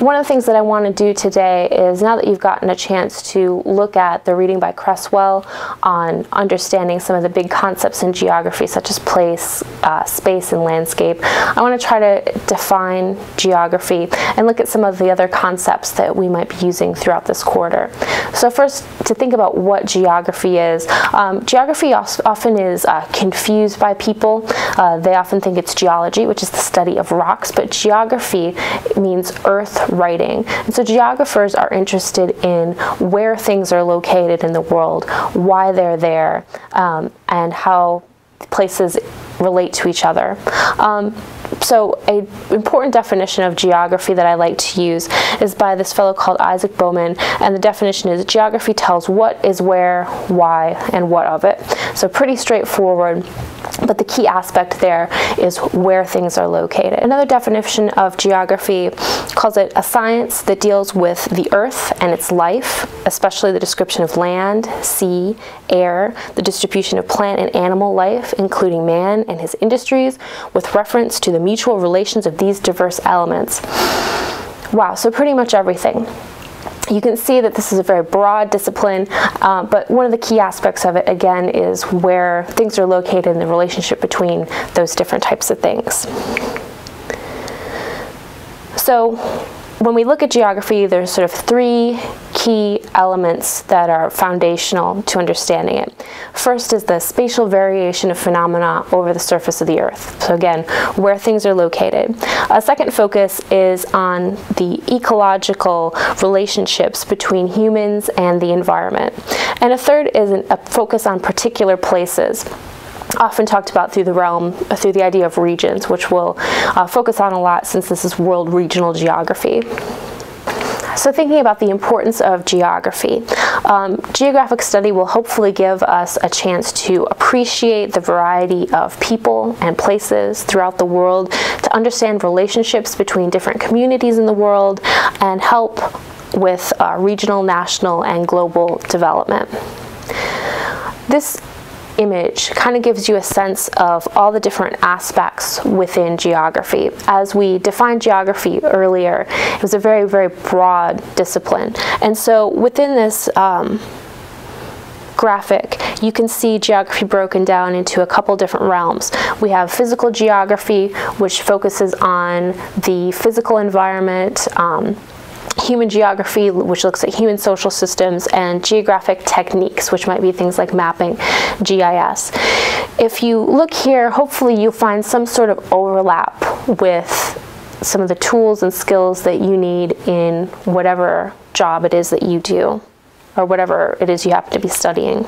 one of the things that I want to do today is now that you've gotten a chance to look at the reading by Cresswell on understanding some of the big concepts in geography, such as place, uh, space, and landscape, I want to try to define geography and look at some of the other concepts that we might be using throughout this quarter. So first, to think about what geography is. Um, geography often is uh, confused by people. Uh, they often think it's geology, which is the study of rocks, but geography means earth writing. And so geographers are interested in where things are located in the world, why they're there, um, and how places relate to each other. Um, so a important definition of geography that I like to use is by this fellow called Isaac Bowman, and the definition is geography tells what is where, why, and what of it. So pretty straightforward. But the key aspect there is where things are located. Another definition of geography calls it a science that deals with the earth and its life, especially the description of land, sea, air, the distribution of plant and animal life, including man and his industries, with reference to the mutual relations of these diverse elements. Wow, so pretty much everything you can see that this is a very broad discipline, uh, but one of the key aspects of it, again, is where things are located and the relationship between those different types of things. So when we look at geography, there's sort of three key elements that are foundational to understanding it. First is the spatial variation of phenomena over the surface of the Earth. So again, where things are located. A second focus is on the ecological relationships between humans and the environment. And a third is a focus on particular places often talked about through the realm, uh, through the idea of regions, which we'll uh, focus on a lot since this is world regional geography. So thinking about the importance of geography, um, geographic study will hopefully give us a chance to appreciate the variety of people and places throughout the world, to understand relationships between different communities in the world, and help with uh, regional, national, and global development. This image kind of gives you a sense of all the different aspects within geography. As we defined geography earlier, it was a very, very broad discipline. And so within this um, graphic, you can see geography broken down into a couple different realms. We have physical geography, which focuses on the physical environment, um, human geography, which looks at human social systems, and geographic techniques, which might be things like mapping, GIS. If you look here, hopefully you'll find some sort of overlap with some of the tools and skills that you need in whatever job it is that you do, or whatever it is you happen to be studying.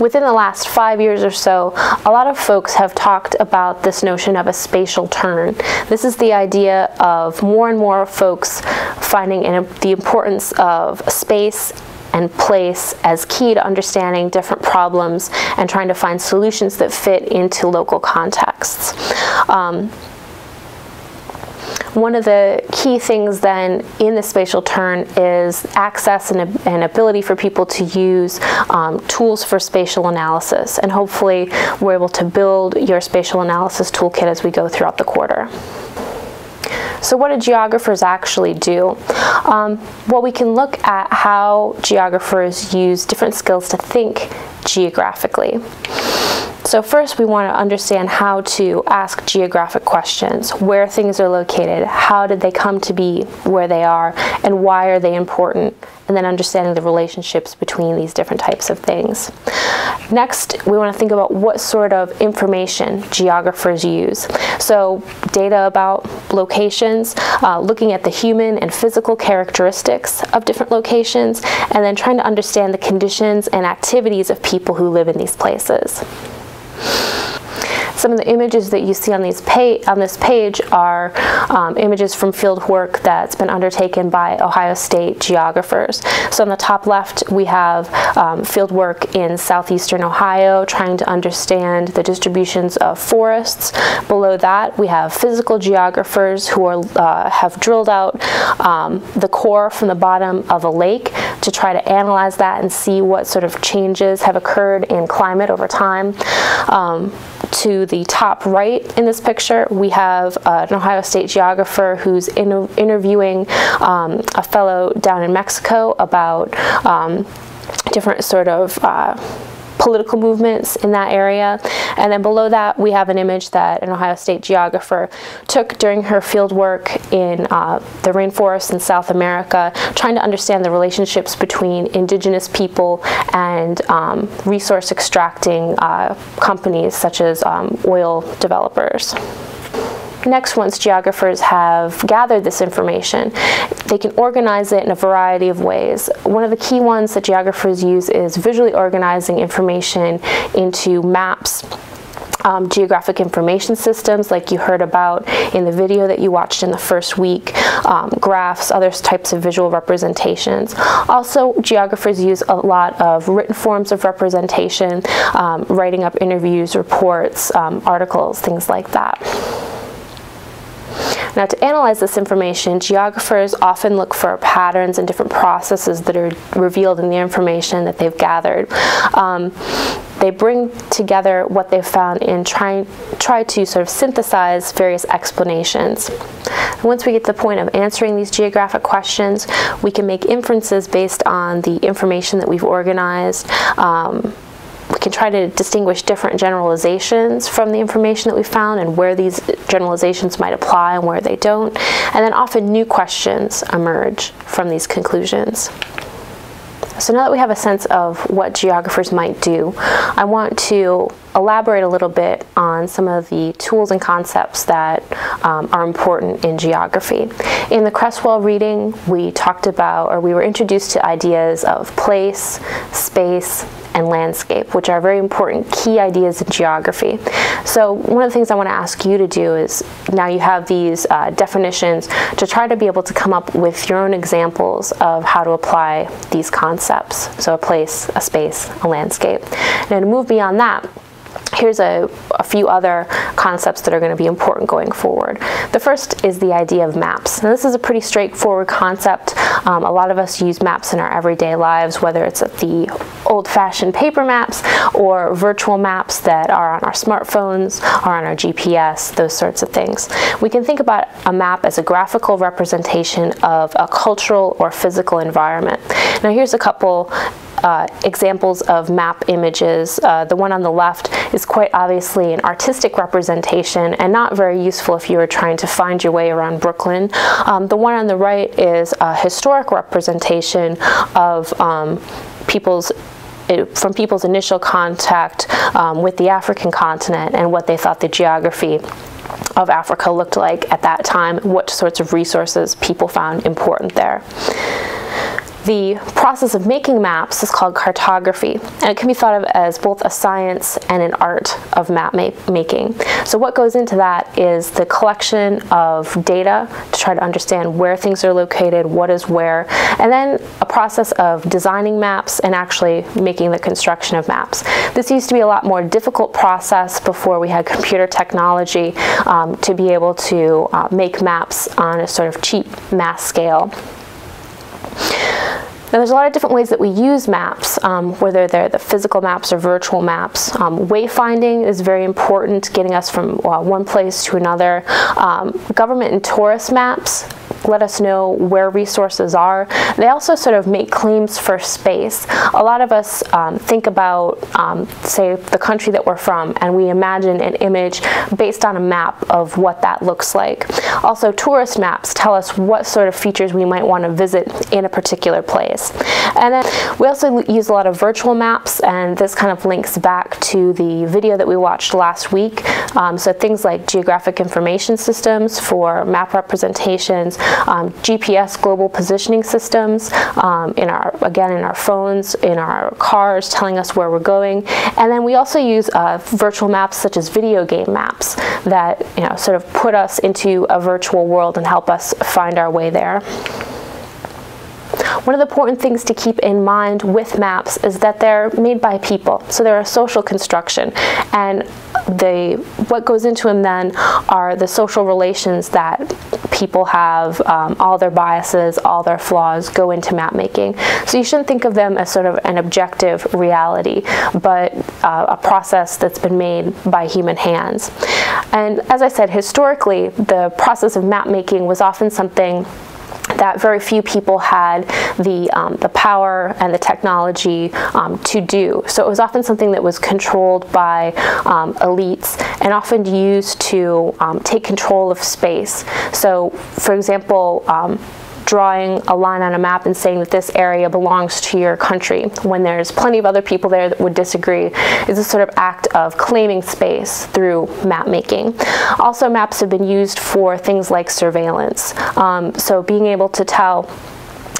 Within the last five years or so, a lot of folks have talked about this notion of a spatial turn. This is the idea of more and more folks finding the importance of space and place as key to understanding different problems and trying to find solutions that fit into local contexts. Um, one of the key things then in the spatial turn is access and, and ability for people to use um, tools for spatial analysis. And hopefully we're able to build your spatial analysis toolkit as we go throughout the quarter. So what do geographers actually do? Um, well, we can look at how geographers use different skills to think geographically. So first we want to understand how to ask geographic questions, where things are located, how did they come to be where they are, and why are they important, and then understanding the relationships between these different types of things. Next, we want to think about what sort of information geographers use. So data about locations, uh, looking at the human and physical characteristics of different locations, and then trying to understand the conditions and activities of people who live in these places you some of the images that you see on, these on this page are um, images from field work that's been undertaken by Ohio State geographers. So on the top left, we have um, field work in southeastern Ohio, trying to understand the distributions of forests. Below that, we have physical geographers who are, uh, have drilled out um, the core from the bottom of a lake to try to analyze that and see what sort of changes have occurred in climate over time. Um, to the top right in this picture, we have uh, an Ohio State geographer who's in interviewing um, a fellow down in Mexico about um, different sort of uh, political movements in that area. And then below that, we have an image that an Ohio State geographer took during her field work in uh, the rainforests in South America, trying to understand the relationships between indigenous people and um, resource extracting uh, companies such as um, oil developers. Next, once geographers have gathered this information, they can organize it in a variety of ways. One of the key ones that geographers use is visually organizing information into maps um, geographic information systems like you heard about in the video that you watched in the first week, um, graphs, other types of visual representations. Also, geographers use a lot of written forms of representation, um, writing up interviews, reports, um, articles, things like that. Now to analyze this information, geographers often look for patterns and different processes that are revealed in the information that they've gathered. Um, they bring together what they've found and try, try to sort of synthesize various explanations. Once we get to the point of answering these geographic questions, we can make inferences based on the information that we've organized, um, we can try to distinguish different generalizations from the information that we found and where these generalizations might apply and where they don't. And then often new questions emerge from these conclusions. So now that we have a sense of what geographers might do, I want to elaborate a little bit on some of the tools and concepts that um, are important in geography. In the Cresswell reading, we talked about, or we were introduced to ideas of place, space, and landscape, which are very important key ideas in geography. So one of the things I want to ask you to do is now you have these uh, definitions to try to be able to come up with your own examples of how to apply these concepts. So a place, a space, a landscape. And to move beyond that, here's a, a, few other concepts that are going to be important going forward. The first is the idea of maps. Now this is a pretty straightforward concept. Um, a lot of us use maps in our everyday lives, whether it's the old-fashioned paper maps or virtual maps that are on our smartphones or on our GPS, those sorts of things. We can think about a map as a graphical representation of a cultural or physical environment. Now here's a couple uh, examples of map images. Uh, the one on the left is quite obviously an artistic representation and not very useful if you were trying to find your way around Brooklyn. Um, the one on the right is a historic representation of um, people's it, from people's initial contact um, with the African continent and what they thought the geography of Africa looked like at that time, what sorts of resources people found important there. The process of making maps is called cartography, and it can be thought of as both a science and an art of map ma making. So what goes into that is the collection of data to try to understand where things are located, what is where, and then a process of designing maps and actually making the construction of maps. This used to be a lot more difficult process before we had computer technology um, to be able to uh, make maps on a sort of cheap mass scale. Now there's a lot of different ways that we use maps, um, whether they're the physical maps or virtual maps. Um, wayfinding is very important, getting us from uh, one place to another. Um, government and tourist maps let us know where resources are. They also sort of make claims for space. A lot of us um, think about, um, say, the country that we're from, and we imagine an image based on a map of what that looks like. Also, tourist maps tell us what sort of features we might want to visit in a particular place. And then we also use a lot of virtual maps, and this kind of links back to the video that we watched last week. Um, so things like geographic information systems for map representations, um, GPS global positioning systems um, in our, again, in our phones, in our cars, telling us where we're going. And then we also use uh, virtual maps such as video game maps that, you know, sort of put us into a virtual world and help us find our way there. One of the important things to keep in mind with maps is that they're made by people, so they're a social construction. And the what goes into them then are the social relations that people have, um, all their biases, all their flaws go into map making. So you shouldn't think of them as sort of an objective reality, but uh, a process that's been made by human hands. And as I said, historically, the process of map making was often something that very few people had the, um, the power and the technology um, to do. So it was often something that was controlled by um, elites and often used to um, take control of space. So for example, um, drawing a line on a map and saying that this area belongs to your country when there's plenty of other people there that would disagree is a sort of act of claiming space through map making. Also maps have been used for things like surveillance. Um, so being able to tell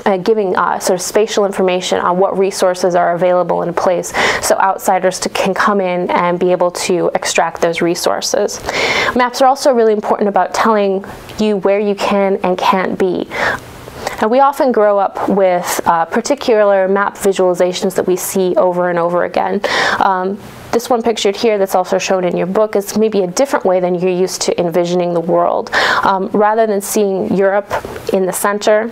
uh, giving uh, sort of spatial information on what resources are available in a place so outsiders to, can come in and be able to extract those resources. Maps are also really important about telling you where you can and can't be. And we often grow up with uh, particular map visualizations that we see over and over again. Um, this one pictured here that's also shown in your book is maybe a different way than you're used to envisioning the world. Um, rather than seeing Europe in the center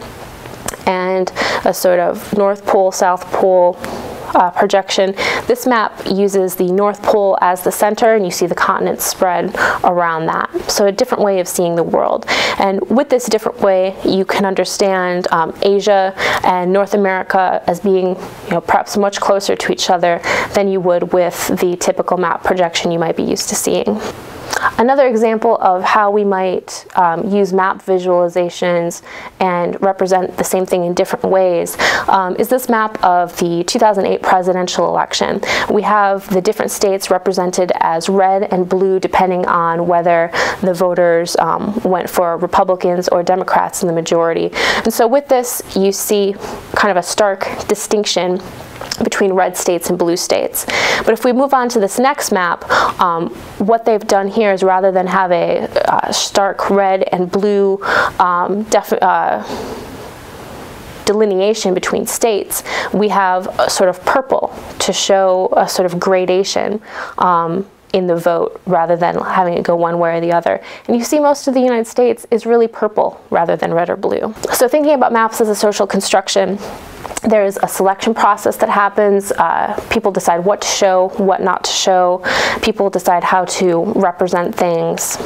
and a sort of North Pole, South Pole, uh, projection. This map uses the North Pole as the center and you see the continents spread around that. So a different way of seeing the world. And with this different way, you can understand um, Asia and North America as being you know, perhaps much closer to each other than you would with the typical map projection you might be used to seeing. Another example of how we might um, use map visualizations and represent the same thing in different ways um, is this map of the 2008 presidential election. We have the different states represented as red and blue depending on whether the voters um, went for Republicans or Democrats in the majority. And so with this, you see kind of a stark distinction between red states and blue states. But if we move on to this next map, um, what they've done here is rather than have a uh, stark red and blue um, uh, delineation between states, we have a sort of purple to show a sort of gradation. Um, in the vote rather than having it go one way or the other. And you see most of the United States is really purple rather than red or blue. So thinking about maps as a social construction, there's a selection process that happens. Uh, people decide what to show, what not to show. People decide how to represent things.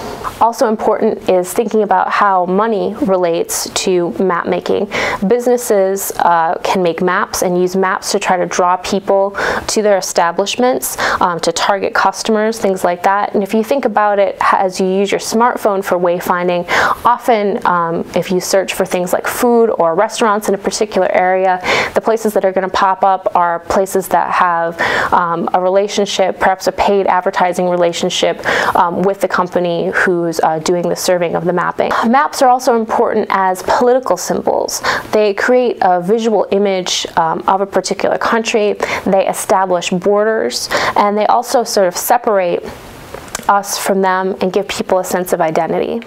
Also important is thinking about how money relates to map making. Businesses uh, can make maps and use maps to try to draw people to their establishments, um, to target customers, things like that. And if you think about it as you use your smartphone for wayfinding, often um, if you search for things like food or restaurants in a particular area, the places that are going to pop up are places that have um, a relationship, perhaps a paid advertising relationship um, with the company who's uh, doing the serving of the mapping. Maps are also important as political symbols. They create a visual image um, of a particular country, they establish borders, and they also sort of separate us from them and give people a sense of identity.